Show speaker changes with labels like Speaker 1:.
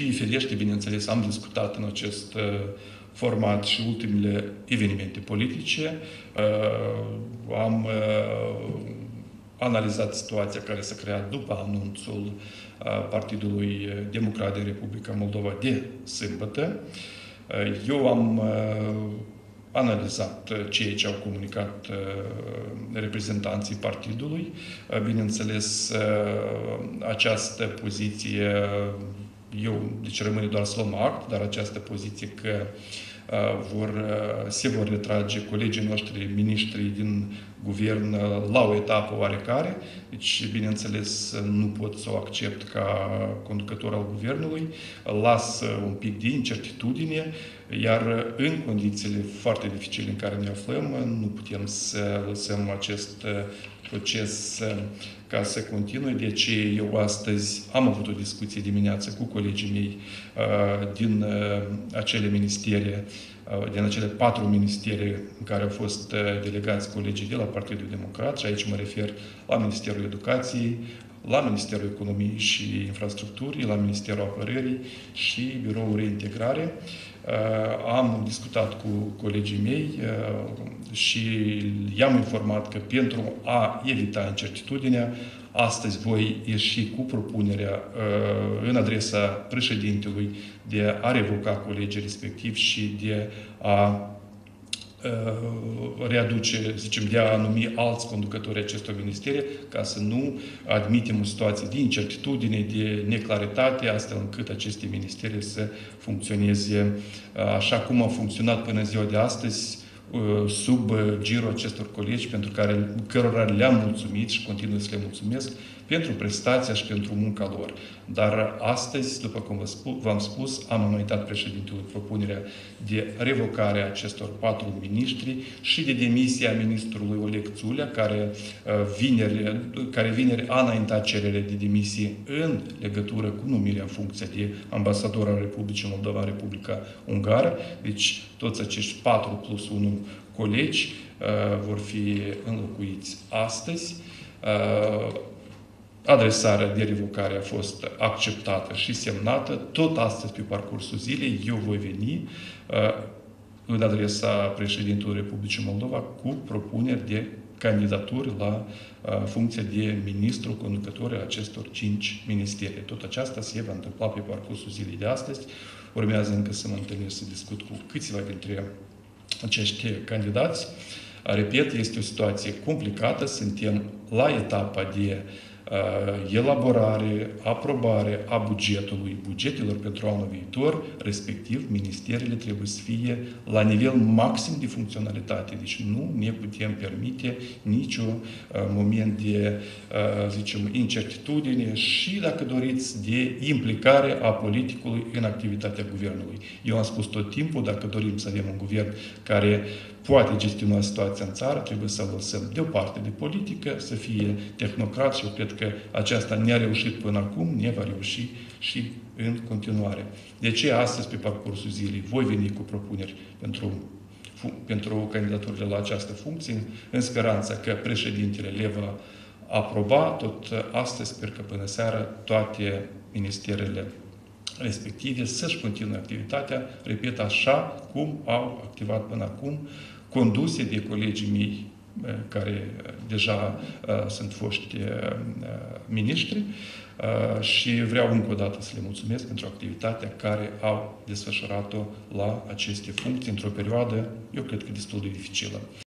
Speaker 1: Și firește, bineînțeles, am discutat în acest uh, format și ultimele evenimente politice. Uh, am uh, analizat situația care s-a creat după anunțul Partidului Democrat din Republica Moldova de sâmbătă. Eu am analizat ceea ce au comunicat reprezentanții partidului. Bineînțeles, această poziție eu, deci rămâne doar să luăm act, dar această poziție că uh, vor, uh, se vor retrage colegii noștri, miniștri din guvern uh, la o etapă oarecare. Deci, bineînțeles, nu pot să o accept ca conducător al guvernului. Las un pic de incertitudine, iar în condițiile foarte dificile în care ne aflăm, nu putem să lăsăm acest proces ca să continue. Deci eu astăzi am avut o discuție dimineață cu colegii mei uh, din uh, acele ministere, uh, din acele patru ministere în care au fost delegați colegii de la Partidul Democrat și aici mă refer la Ministerul Educației, la Ministerul Economiei și Infrastructurii, la Ministerul Apărării și Biroul Reintegrare. Am discutat cu colegii mei și i-am informat că pentru a evita incertitudinea, astăzi voi ieși cu propunerea în adresa președintelui de a revoca colegii respectiv și de a Uh, readuce, zicem, de a numi alți conducători acestor ministere, ca să nu admitem o situație de incertitudine, de neclaritate, astfel încât aceste ministere să funcționeze uh, așa cum au funcționat până în ziua de astăzi, Uh, sub uh, girul acestor colegi pentru care, cărora le-am mulțumit și continuu să le mulțumesc pentru prestația și pentru munca lor. Dar astăzi, după cum v-am spus, am înaintat președintelui propunerea de revocare a acestor patru miniștri și de demisia ministrului Oleg Țulea, care uh, vineri, care vineri a înaintat cerere de demisie în legătură cu numirea în funcția de ambasador al Republicii Moldova în Republica Ungară. Deci toți acești patru plus 1 colegi uh, vor fi înlocuiți astăzi. Uh, adresarea de revocare a fost acceptată și semnată. Tot astăzi, pe parcursul zilei, eu voi veni uh, în adresa președintelui Republicii Moldova cu propuneri de candidaturi la funcția de ministru conducător al acestor cinci ministeri. Tot aceasta se va întâmpla pe parcursul zilei de astăzi. Urmează încă să mă întâlnesc să discut cu câțiva dintre acești candidați. Repet, este o situație complicată, suntem la etapa de uh, elaborare, aprobare a bugetului, bugetelor pentru anul viitor, respectiv ministerele trebuie să fie la nivel maxim de funcționalitate. Deci nu ne putem permite niciun uh, moment de, uh, zicem, incertitudine și, dacă doriți, de implicare a politicului în activitatea guvernului. Eu am spus tot timpul, dacă dorim să avem un guvern care poate gestiona situația în țară, trebuie să lăsăm deoparte de politică, să fie tehnocrat și eu cred că aceasta ne-a reușit până acum, ne va reuși și în continuare. De ce astăzi, pe parcursul zilei, voi veni cu propuneri pentru pentru candidaturile la această funcție, în speranța că președintele le va aproba. Tot astăzi, sper că până seara, toate ministerele respective să-și continue activitatea, repet, așa cum au activat până acum, conduse de colegii mei eh, care deja uh, sunt foști uh, miniștri uh, și vreau încă o dată să le mulțumesc pentru activitatea care au desfășurat-o la aceste funcții într-o perioadă, eu cred că destul de dificilă.